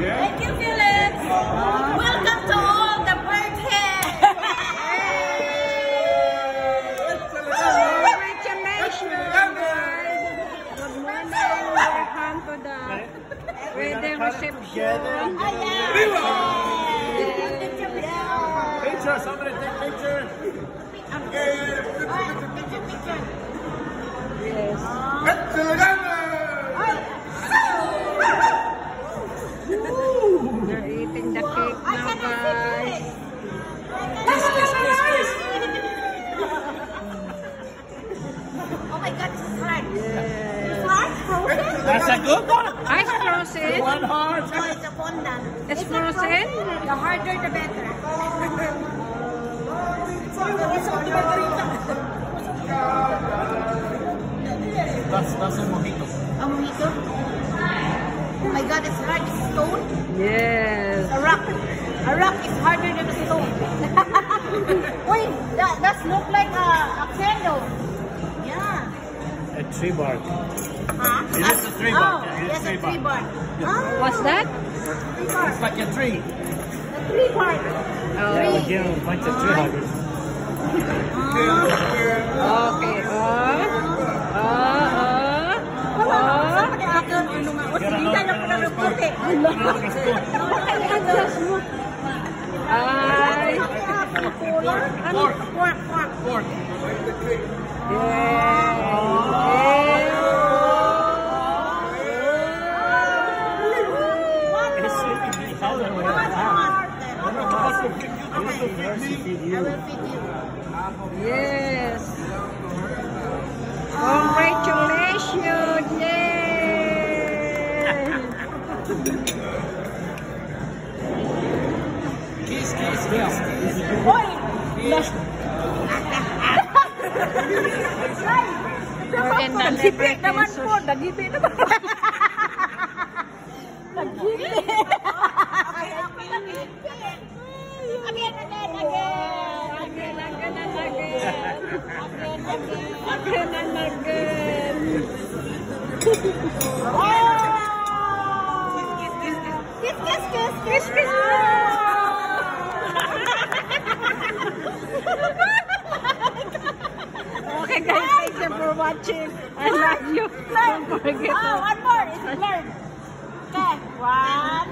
Thank you, Philip. Welcome to all the birthday. Congratulations, guys. Good morning. Welcome to the wedding reception. Picture, somebody take picture. They're eating the cake now, guys. Oh my God, this is hard. Yes. Hard? Frozen? That's a good one. Ice frozen. One heart. No, it's a fondant. It's not frozen? The harder, the better. Oh. It's all the God, it's hard. It's stone. Yes. A rock. A rock is harder than a stone. Wait, that does look like a, a candle. Yeah. A tree bark. Huh? It is a tree bark. Oh, Yeah, it is yes, tree a tree bark. bark. Oh, What's that? tree bark. It's like a tree. A tree bark. Oh. Yeah, we give them a bunch of tree huggers. Okay. Oh. Ay. It's Kiss, kiss, naman po. Nagibi naman. Nagibi. Again, again, again. Again, again, and again. Again and again. Kiss, kiss, kiss, kiss, kiss. watching. I love you. Learn. Oh, one more. It's learn. Okay. One.